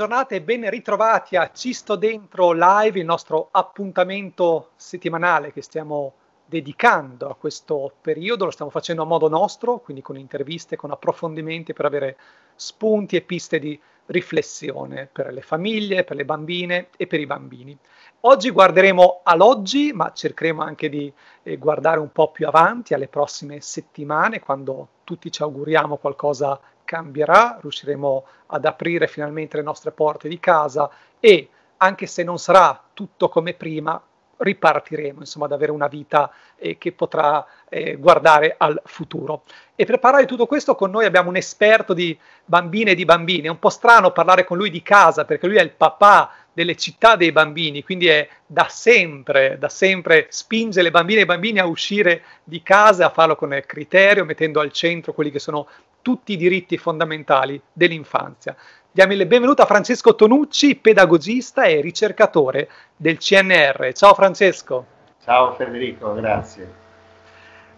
giornata e ben ritrovati a Ci sto dentro live, il nostro appuntamento settimanale che stiamo dedicando a questo periodo, lo stiamo facendo a modo nostro, quindi con interviste, con approfondimenti per avere spunti e piste di riflessione per le famiglie, per le bambine e per i bambini. Oggi guarderemo all'oggi, ma cercheremo anche di eh, guardare un po' più avanti, alle prossime settimane, quando tutti ci auguriamo qualcosa cambierà, riusciremo ad aprire finalmente le nostre porte di casa e anche se non sarà tutto come prima, ripartiremo, insomma, ad avere una vita eh, che potrà eh, guardare al futuro. E per parlare di tutto questo con noi abbiamo un esperto di bambine e di bambini. È un po' strano parlare con lui di casa perché lui è il papà delle città dei bambini, quindi è da sempre, da sempre spinge le bambine e i bambini a uscire di casa, a farlo con criterio, mettendo al centro quelli che sono tutti i diritti fondamentali dell'infanzia. Diamo il benvenuto a Francesco Tonucci, pedagogista e ricercatore del CNR. Ciao Francesco. Ciao Federico, grazie.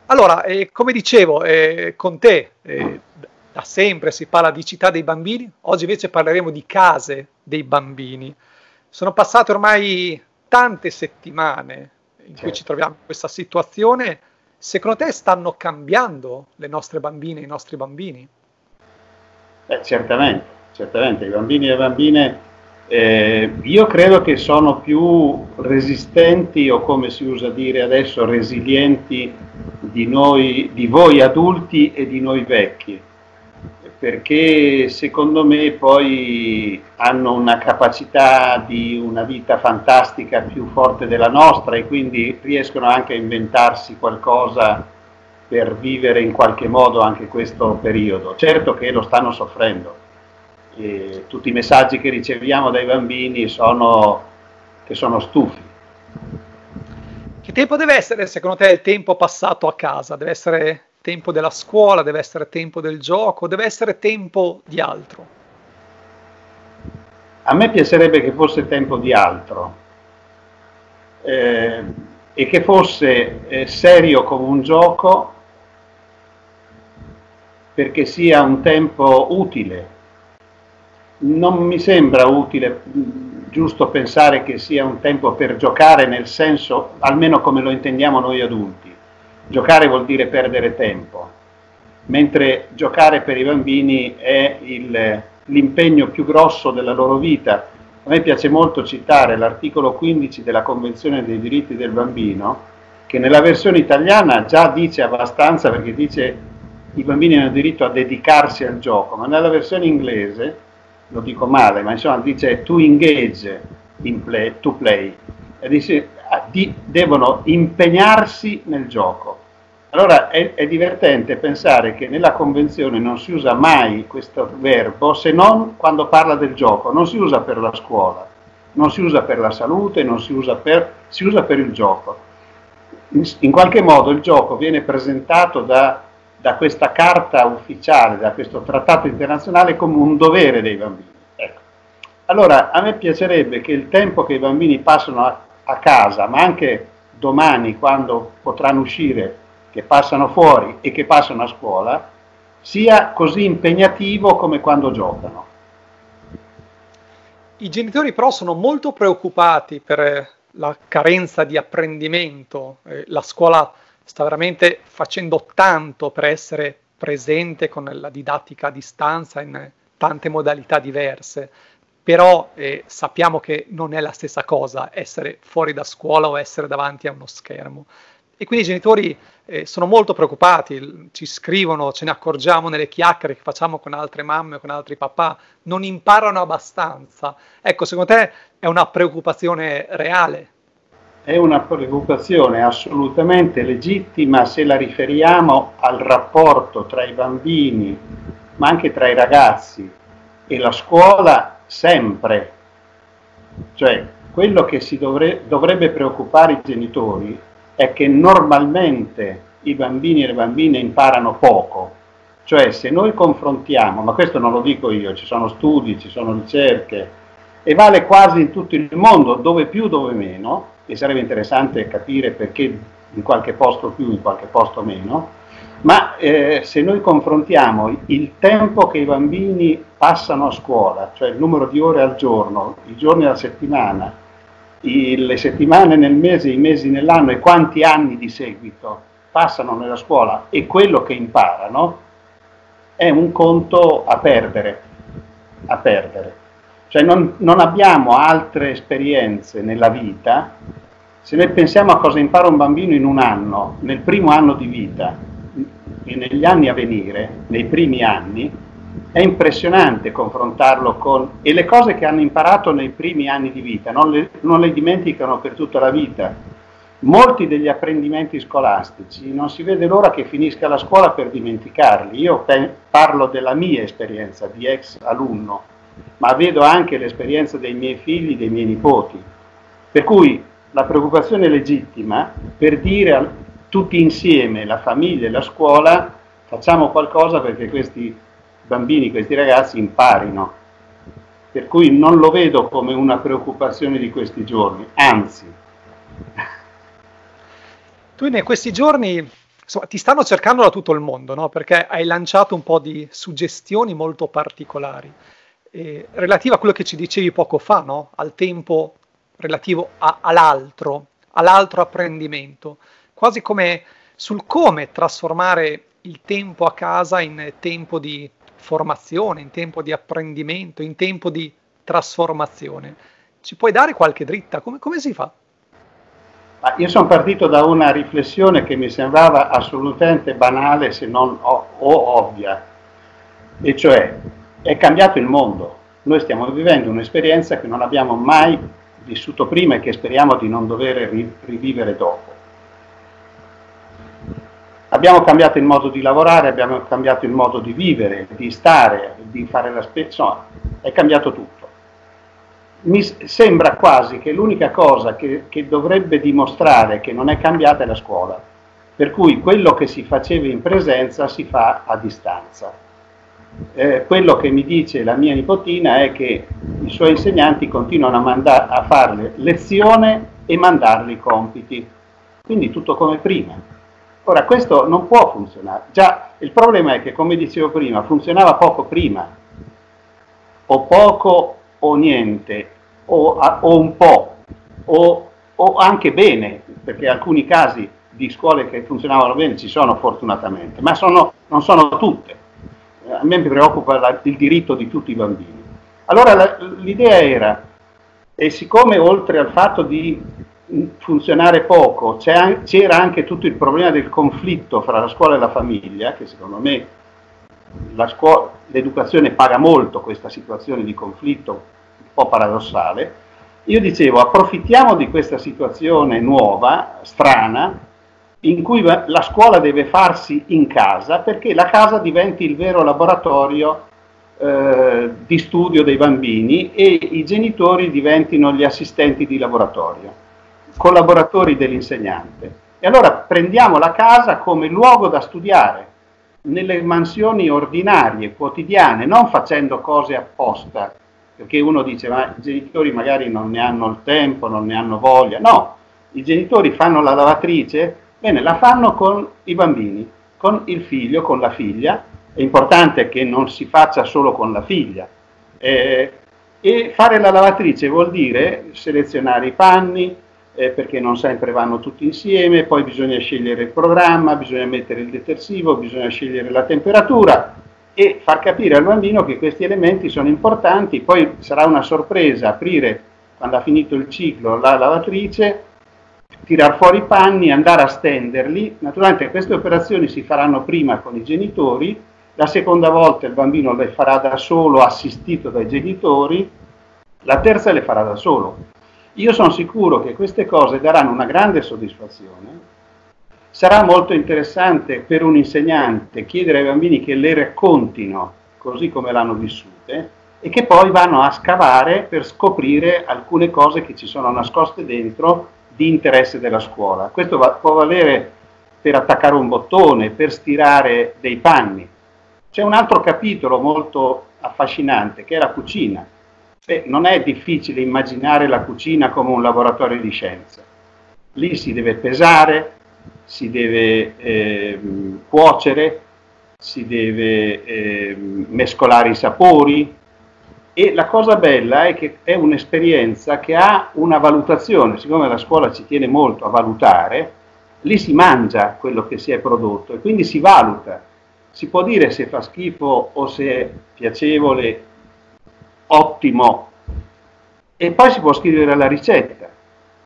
Allora, eh, come dicevo, eh, con te eh, da sempre si parla di città dei bambini, oggi invece parleremo di case dei bambini. Sono passate ormai tante settimane in certo. cui ci troviamo in questa situazione Secondo te stanno cambiando le nostre bambine, i nostri bambini? Eh, certamente, certamente. I bambini e le bambine eh, io credo che sono più resistenti o come si usa dire adesso resilienti di, noi, di voi adulti e di noi vecchi perché secondo me poi hanno una capacità di una vita fantastica più forte della nostra e quindi riescono anche a inventarsi qualcosa per vivere in qualche modo anche questo periodo. Certo che lo stanno soffrendo. E tutti i messaggi che riceviamo dai bambini sono che sono stufi. Che tempo deve essere secondo te il tempo passato a casa? Deve essere tempo della scuola, deve essere tempo del gioco, deve essere tempo di altro. A me piacerebbe che fosse tempo di altro eh, e che fosse eh, serio come un gioco perché sia un tempo utile. Non mi sembra utile giusto pensare che sia un tempo per giocare nel senso, almeno come lo intendiamo noi adulti Giocare vuol dire perdere tempo, mentre giocare per i bambini è il, l'impegno più grosso della loro vita. A me piace molto citare l'articolo 15 della Convenzione dei diritti del bambino, che nella versione italiana già dice abbastanza perché dice i bambini hanno diritto a dedicarsi al gioco, ma nella versione inglese, lo dico male, ma insomma dice to engage in play, to play, e dice di, devono impegnarsi nel gioco. Allora è, è, divertente pensare che nella convenzione non si usa mai questo verbo se non quando parla del gioco, non si usa per la scuola, non si usa per la salute, non si usa per, si usa per il gioco. In, in, qualche modo il gioco viene presentato da, da, questa carta ufficiale, da questo trattato internazionale come un dovere dei bambini. Ecco. Allora a me piacerebbe che il tempo che i bambini passano a, a casa, ma anche domani quando potranno uscire che passano fuori e che passano a scuola sia così impegnativo come quando giocano. I genitori però sono molto preoccupati per la carenza di apprendimento, eh, la scuola sta veramente facendo tanto per essere presente con la didattica a distanza in tante modalità diverse, però eh, sappiamo che non è la stessa cosa essere fuori da scuola o essere davanti a uno schermo. E quindi i genitori eh, sono molto preoccupati, ci scrivono, ce ne accorgiamo nelle chiacchiere che facciamo con altre mamme o con altri papà, non imparano abbastanza. Ecco, secondo te è una preoccupazione reale? È una preoccupazione assolutamente legittima se la riferiamo al rapporto tra i bambini, ma anche tra i ragazzi e la scuola sempre. Cioè, quello che si dovre- dovrebbe preoccupare i genitori è che normalmente i bambini e le bambine imparano poco, cioè se noi confrontiamo, ma questo non lo dico io, ci sono studi, ci sono ricerche e vale quasi in tutto il mondo, dove più, dove meno, e sarebbe interessante capire perché in qualche posto più, in qualche posto meno, Ma eh, se noi confrontiamo il tempo che i bambini passano a scuola, cioè il numero di ore al giorno, i giorni alla settimana, i, le settimane nel mese, i mesi nell'anno e quanti anni di seguito passano nella scuola e quello che imparano, è un conto a perdere, a perdere. Cioè non, non abbiamo altre esperienze nella vita, se noi pensiamo a cosa impara un bambino in un anno, nel primo anno di vita, e negli anni a venire, nei primi anni, è impressionante confrontarlo con... e le cose che hanno imparato nei primi anni di vita non le, non le dimenticano per tutta la vita. Molti degli apprendimenti scolastici non si vede l'ora che finisca la scuola per dimenticarli. Io parlo della mia esperienza di ex alunno, ma vedo anche l'esperienza dei miei figli, dei miei nipoti. Per cui la preoccupazione legittima per dire tutti insieme, la famiglia e la scuola, facciamo qualcosa perché questi bambini, questi ragazzi imparino. Per cui non lo vedo come una preoccupazione di questi giorni, anzi. Tu in questi giorni insomma, ti stanno cercando da tutto il mondo, no? perché hai lanciato un po' di suggestioni molto particolari, eh, relative a quello che ci dicevi poco fa, no? al tempo relativo a, all'altro, all'altro apprendimento quasi come sul come trasformare il tempo a casa in tempo di formazione, in tempo di apprendimento, in tempo di trasformazione. Ci puoi dare qualche dritta? Come, come si fa? Ah, io sono partito da una riflessione che mi sembrava assolutamente banale se non o, o ovvia, e cioè è cambiato il mondo. Noi stiamo vivendo un'esperienza che non abbiamo mai vissuto prima e che speriamo di non dover rivivere dopo. Abbiamo cambiato il modo di lavorare, abbiamo cambiato il modo di vivere, di stare, di fare la spesa, insomma, è cambiato tutto. Mi sembra quasi che l'unica cosa che, che dovrebbe dimostrare che non è cambiata è la scuola, per cui quello che si faceva in presenza si fa a distanza. Eh, quello che mi dice la mia nipotina è che i suoi insegnanti continuano a, manda- a farle lezione e mandarli i compiti, quindi tutto come prima. Ora, questo non può funzionare. Già, il problema è che, come dicevo prima, funzionava poco prima, o poco o niente, o, o un po', o, o, anche bene, perché alcuni casi di scuole che funzionavano bene ci sono fortunatamente, ma sono, non sono tutte. A me mi preoccupa la, il diritto di tutti i bambini. Allora l'idea era, e siccome oltre al fatto di funzionare poco, c'era anche tutto il problema del conflitto fra la scuola e la famiglia, che secondo me l'educazione paga molto questa situazione di conflitto un po' paradossale. Io dicevo, approfittiamo di questa situazione nuova, strana, in cui la scuola deve farsi in casa perché la casa diventi il vero laboratorio eh, di studio dei bambini e i genitori diventino gli assistenti di laboratorio collaboratori dell'insegnante. E allora prendiamo la casa come luogo da studiare, nelle mansioni ordinarie, quotidiane, non facendo cose apposta, perché uno dice ma i genitori magari non ne hanno il tempo, non ne hanno voglia. No, i genitori fanno la lavatrice, bene, la fanno con i bambini, con il figlio, con la figlia. È importante che non si faccia solo con la figlia. Eh, e fare la lavatrice vuol dire selezionare i panni, eh, perché non sempre vanno tutti insieme, poi bisogna scegliere il programma, bisogna mettere il detersivo, bisogna scegliere la temperatura e far capire al bambino che questi elementi sono importanti, poi sarà una sorpresa aprire quando ha finito il ciclo la lavatrice, tirar fuori i panni, andare a stenderli. Naturalmente queste operazioni si faranno prima con i genitori, la seconda volta il bambino le farà da solo assistito dai genitori, la terza le farà da solo. Io sono sicuro che queste cose daranno una grande soddisfazione. Sarà molto interessante per un insegnante chiedere ai bambini che le raccontino così come l'hanno vissute e che poi vanno a scavare per scoprire alcune cose che ci sono nascoste dentro di interesse della scuola. Questo va, può valere per attaccare un bottone, per stirare dei panni. C'è un altro capitolo molto affascinante che è la cucina. Beh, non è difficile immaginare la cucina come un laboratorio di scienza. Lì si deve pesare, si deve eh, cuocere, si deve eh, mescolare i sapori e la cosa bella è che è un'esperienza che ha una valutazione, siccome la scuola ci tiene molto a valutare, lì si mangia quello che si è prodotto e quindi si valuta. Si può dire se fa schifo o se è piacevole, ottimo, e poi si può scrivere la ricetta.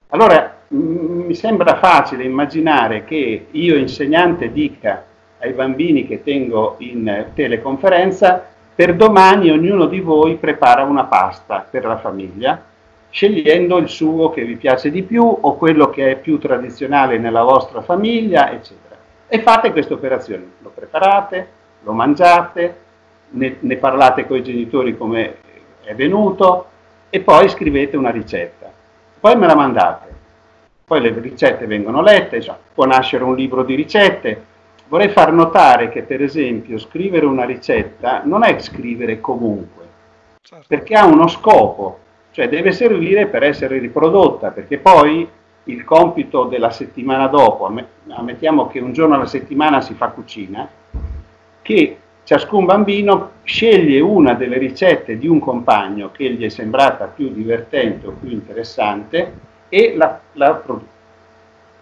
Allora mi sembra facile immaginare che io insegnante dica ai bambini che tengo in teleconferenza per domani ognuno di voi prepara una pasta per la famiglia scegliendo il sugo che vi piace di più o quello che è più tradizionale nella vostra famiglia, eccetera. E fate queste operazioni, lo preparate, lo mangiate, ne, ne parlate con i genitori come è venuto e poi scrivete una ricetta. Poi me la mandate. Poi le ricette vengono lette, cioè, può nascere un libro di ricette. Vorrei far notare che per esempio scrivere una ricetta non è scrivere comunque, certo. perché ha uno scopo cioè deve servire per essere riprodotta, perché poi il compito della settimana dopo, ammettiamo che un giorno alla settimana si fa cucina, che ciascun bambino sceglie una delle ricette di un compagno che gli è sembrata più divertente o più interessante e la, la.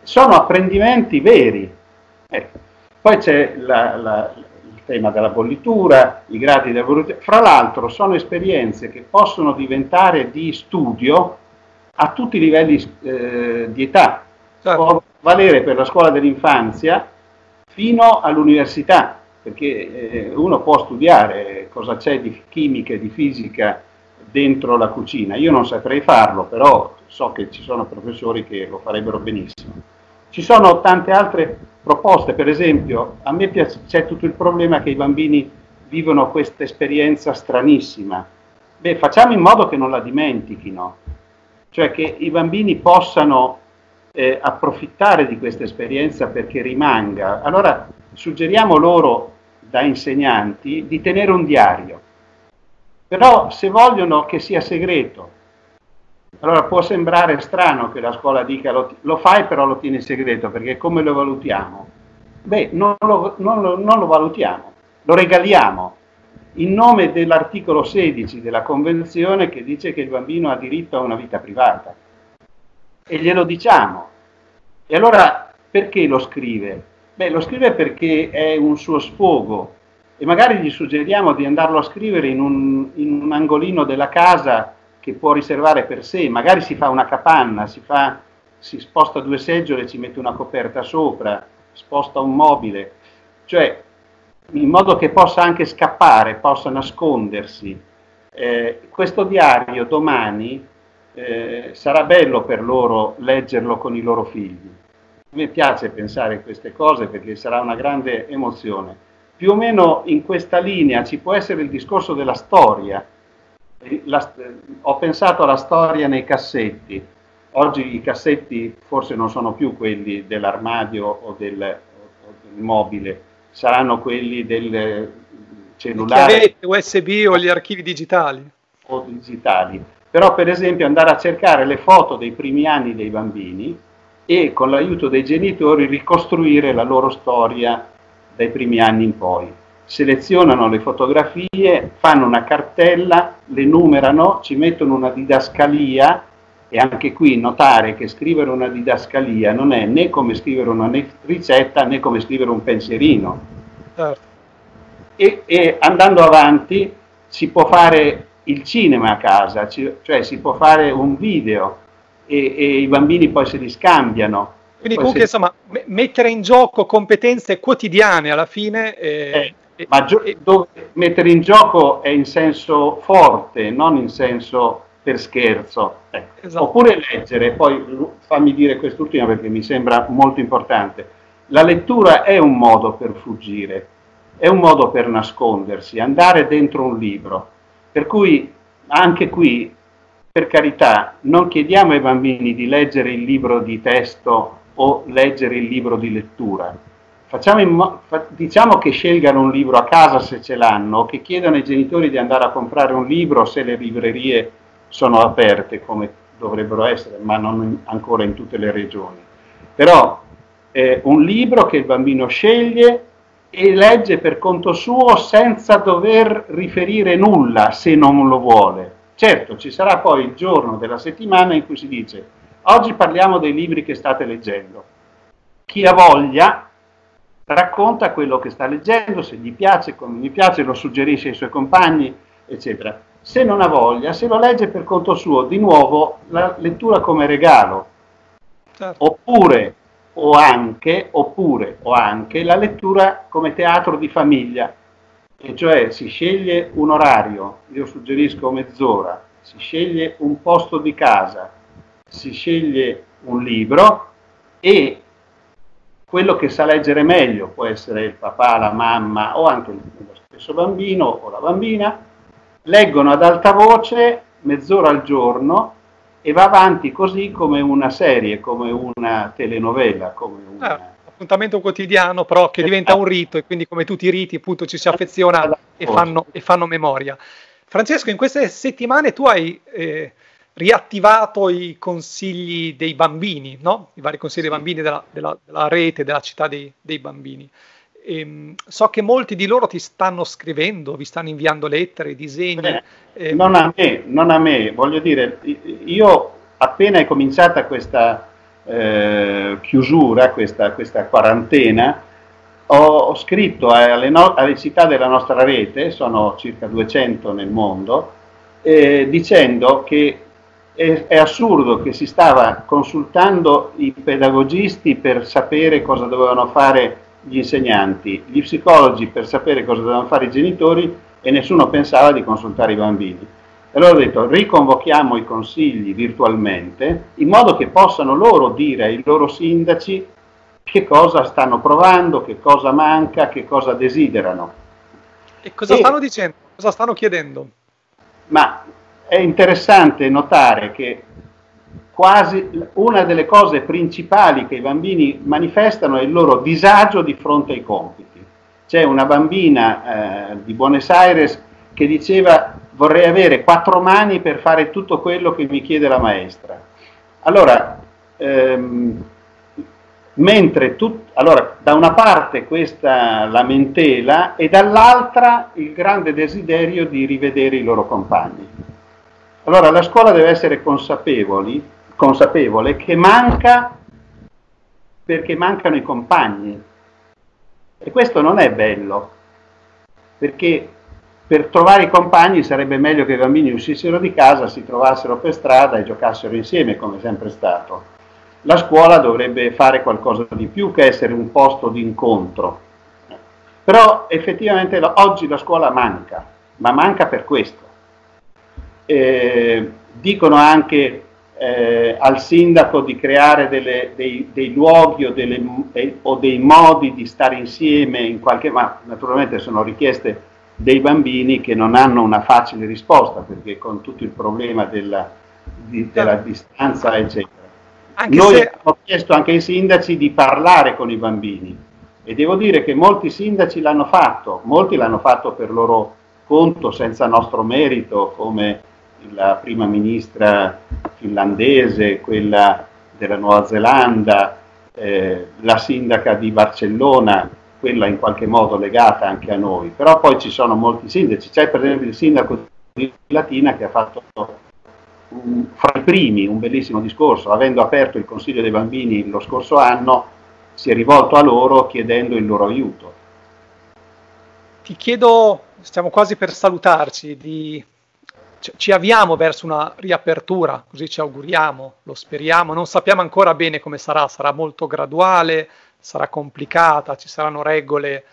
Sono apprendimenti veri. Ecco. Poi c'è la, la, tema della bollitura, i gradi di evoluzione. Fra l'altro sono esperienze che possono diventare di studio a tutti i livelli eh, di età. Certo. Può valere per la scuola dell'infanzia fino all'università, perché eh, uno può studiare cosa c'è di chimica e di fisica dentro la cucina. Io non saprei farlo, però so che ci sono professori che lo farebbero benissimo. Ci sono tante altre proposte, per esempio, a me piace, c'è tutto il problema che i bambini vivono questa esperienza stranissima. Beh, facciamo in modo che non la dimentichino, cioè che i bambini possano eh, approfittare di questa esperienza perché rimanga. Allora suggeriamo loro da insegnanti di tenere un diario, però se vogliono che sia segreto, allora può sembrare strano che la scuola dica lo, lo fai però lo tieni segreto perché come lo valutiamo? Beh, non lo, non, lo, non lo valutiamo, lo regaliamo in nome dell'articolo 16 della Convenzione che dice che il bambino ha diritto a una vita privata. E glielo diciamo. E allora perché lo scrive? Beh, lo scrive perché è un suo sfogo e magari gli suggeriamo di andarlo a scrivere in un, in un angolino della casa che può riservare per sé, magari si fa una capanna, si, fa, si sposta due seggiole ci mette una coperta sopra, sposta un mobile, cioè in modo che possa anche scappare, possa nascondersi. Eh, questo diario domani eh, sarà bello per loro leggerlo con i loro figli. A me piace pensare a queste cose perché sarà una grande emozione. Più o meno in questa linea ci può essere il discorso della storia, la, ho pensato alla storia nei cassetti. Oggi i cassetti forse non sono più quelli dell'armadio o del, o del mobile, saranno quelli del cellulare. Le USB o gli archivi digitali. O digitali. Però per esempio andare a cercare le foto dei primi anni dei bambini e con l'aiuto dei genitori ricostruire la loro storia dai primi anni in poi selezionano le fotografie, fanno una cartella, le numerano, ci mettono una didascalia e anche qui notare che scrivere una didascalia non è né come scrivere una ricetta né come scrivere un pensierino. Certo. E, e, andando avanti si può fare il cinema a casa, cioè si può fare un video e, e i bambini poi se li scambiano. Quindi comunque si... insomma mettere in gioco competenze quotidiane alla fine eh, eh, ma gio- dove mettere in gioco è in senso forte, non in senso per scherzo. Ecco. Esatto. Oppure leggere, poi fammi dire quest'ultima perché mi sembra molto importante. La lettura è un modo per fuggire, è un modo per nascondersi, andare dentro un libro. Per cui anche qui, per carità, non chiediamo ai bambini di leggere il libro di testo o leggere il libro di lettura Mo- diciamo che scelgano un libro a casa se ce l'hanno, che chiedano ai genitori di andare a comprare un libro se le librerie sono aperte come dovrebbero essere, ma non in, ancora in tutte le regioni. Però eh, un libro che il bambino sceglie e legge per conto suo senza dover riferire nulla se non lo vuole. Certo, ci sarà poi il giorno della settimana in cui si dice oggi parliamo dei libri che state leggendo. Chi ha voglia racconta quello che sta leggendo, se gli piace, come gli piace, lo suggerisce ai suoi compagni, eccetera. Se non ha voglia, se lo legge per conto suo, di nuovo la lettura come regalo. Certo. Oppure o anche, oppure o anche la lettura come teatro di famiglia, e cioè si sceglie un orario, io suggerisco mezz'ora, si sceglie un posto di casa, si sceglie un libro e quello che sa leggere meglio può essere il papà, la mamma o anche lo stesso bambino o la bambina, leggono ad alta voce mezz'ora al giorno e va avanti così come una serie, come una telenovela, come una... Appuntamento quotidiano però che diventa un rito e quindi come tutti i riti appunto ci si affeziona e fanno, e fanno memoria. Francesco, in queste settimane tu hai eh, riattivato i consigli dei bambini, no? i vari consigli dei bambini della, della, della rete, della città dei, dei bambini. E, ehm, so che molti di loro ti stanno scrivendo, vi stanno inviando lettere, disegni. Beh, eh, non a me, non a me, voglio dire, io appena è cominciata questa eh, chiusura, questa, questa quarantena, ho, ho scritto alle, no, alle, città della nostra rete, sono circa 200 nel mondo, eh, dicendo che è, è, assurdo che si stava consultando i pedagogisti per sapere cosa dovevano fare gli insegnanti, gli psicologi per sapere cosa dovevano fare i genitori e nessuno pensava di consultare i bambini. Allora ho detto riconvochiamo i consigli virtualmente in modo che possano loro dire ai loro sindaci che cosa stanno provando, che cosa manca, che cosa desiderano. E cosa e, stanno dicendo? Cosa stanno chiedendo? Ma è interessante notare che quasi una delle cose principali che i bambini manifestano è il loro disagio di fronte ai compiti. C'è una bambina eh, di Buenos Aires che diceva vorrei avere quattro mani per fare tutto quello che mi chiede la maestra. Allora, ehm, mentre tut, allora, da una parte questa lamentela e dall'altra il grande desiderio di rivedere i loro compagni. Allora la scuola deve essere consapevole che manca perché mancano i compagni. E questo non è bello, perché per trovare i compagni sarebbe meglio che i bambini uscissero di casa, si trovassero per strada e giocassero insieme, come è sempre stato. La scuola dovrebbe fare qualcosa di più che essere un posto di incontro. Però effettivamente oggi la scuola manca, ma manca per questo. Eh, dicono anche eh, al sindaco di creare delle, dei, dei, luoghi o, delle, eh, o, dei modi di stare insieme in qualche ma naturalmente sono richieste dei bambini che non hanno una facile risposta perché con tutto il problema della, di, della distanza eccetera. Anche Noi se... abbiamo chiesto anche ai sindaci di parlare con i bambini e devo dire che molti sindaci l'hanno fatto, molti l'hanno fatto per loro conto senza nostro merito come la prima ministra finlandese, quella della Nuova Zelanda, eh, la sindaca di Barcellona, quella in qualche modo legata anche a noi, però poi ci sono molti sindaci, c'è per esempio il sindaco di Latina che ha fatto un, fra i primi un bellissimo discorso, avendo aperto il Consiglio dei Bambini lo scorso anno, si è rivolto a loro chiedendo il loro aiuto. Ti chiedo, stiamo quasi per salutarci, di ci avviamo verso una riapertura, così ci auguriamo, lo speriamo, non sappiamo ancora bene come sarà, sarà molto graduale, sarà complicata, ci saranno regole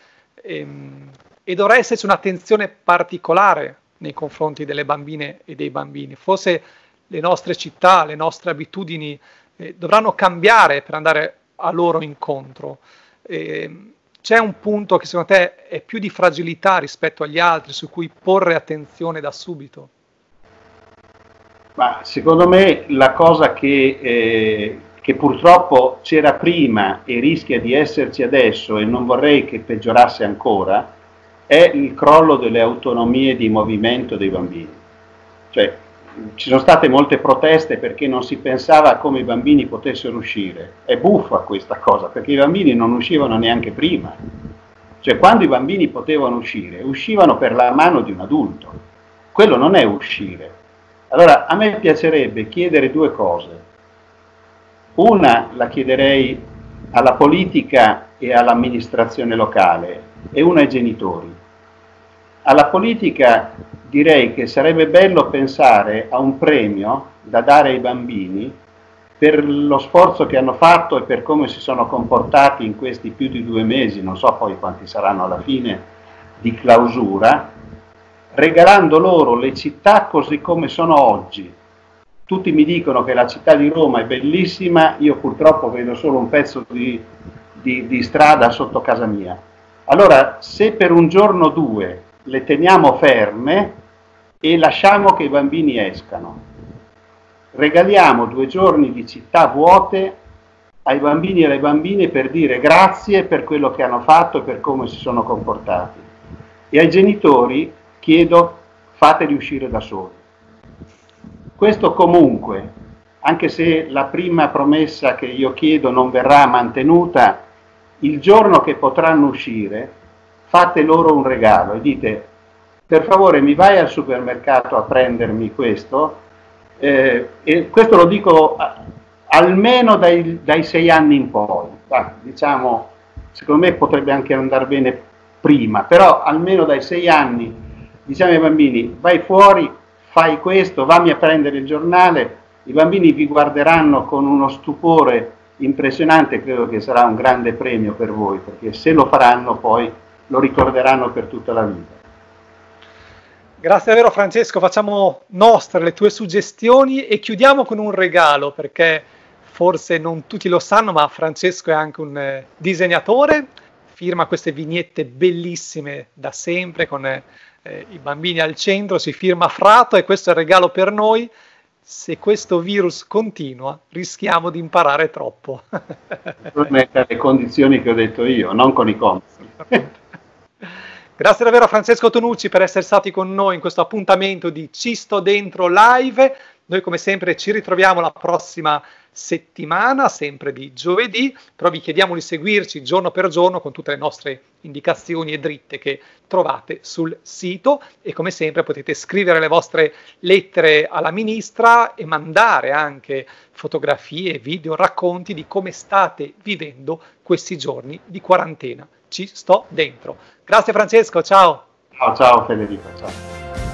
ehm, e dovrà esserci un'attenzione particolare nei confronti delle bambine e dei bambini. Forse le nostre città, le nostre abitudini eh, dovranno cambiare per andare a loro incontro. Eh, c'è un punto che secondo te è più di fragilità rispetto agli altri su cui porre attenzione da subito? Ma secondo me la cosa che, eh, che, purtroppo c'era prima e rischia di esserci adesso e non vorrei che peggiorasse ancora è il crollo delle autonomie di movimento dei bambini. Cioè, ci sono state molte proteste perché non si pensava come i bambini potessero uscire. È buffa questa cosa, perché i bambini non uscivano neanche prima. Cioè quando i bambini potevano uscire, uscivano per la mano di un adulto. Quello non è uscire. Allora a me piacerebbe chiedere due cose. Una la chiederei alla politica e all'amministrazione locale e una ai genitori. Alla politica direi che sarebbe bello pensare a un premio da dare ai bambini per lo sforzo che hanno fatto e per come si sono comportati in questi più di due mesi, non so poi quanti saranno alla fine, di clausura, regalando loro le città così come sono oggi. Tutti mi dicono che la città di Roma è bellissima, io purtroppo vedo solo un pezzo di, di, di strada sotto casa mia. Allora, se per un giorno o due le teniamo ferme, e lasciamo che i bambini escano. Regaliamo due giorni di città vuote ai bambini e alle bambine per dire grazie per quello che hanno fatto e per come si sono comportati. E ai genitori chiedo fateli uscire da soli. Questo comunque, anche se la prima promessa che io chiedo non verrà mantenuta, il giorno che potranno uscire, fate loro un regalo e dite per favore mi vai al supermercato a prendermi questo, eh, e questo lo dico almeno dai, dai, sei anni in poi, ah, diciamo, secondo me potrebbe anche andare bene prima, però almeno dai sei anni. Diciamo ai bambini vai fuori, fai questo, vammi a prendere il giornale, i bambini vi guarderanno con uno stupore impressionante, credo che sarà un grande premio per voi, perché se lo faranno poi lo ricorderanno per tutta la vita. Grazie davvero Francesco, facciamo nostre le tue suggestioni e chiudiamo con un regalo perché forse non tutti lo sanno, ma Francesco è anche un eh, disegnatore, firma queste vignette bellissime da sempre con eh, i bambini al centro, si firma Frato e questo è il regalo per noi. Se questo virus continua, rischiamo di imparare troppo. Mettere le condizioni che ho detto io, non con i compiti. Grazie davvero a Francesco Tonucci per essere stati con noi in questo appuntamento di Ci sto dentro live. Noi come sempre ci ritroviamo la prossima settimana, sempre di giovedì, però vi chiediamo di seguirci giorno per giorno con tutte le nostre indicazioni e dritte che trovate sul sito e come sempre potete scrivere le vostre lettere alla ministra e mandare anche fotografie, video, racconti di come state vivendo questi giorni di quarantena ci sto dentro. Grazie Francesco, ciao. Ciao, ciao Federico, ciao.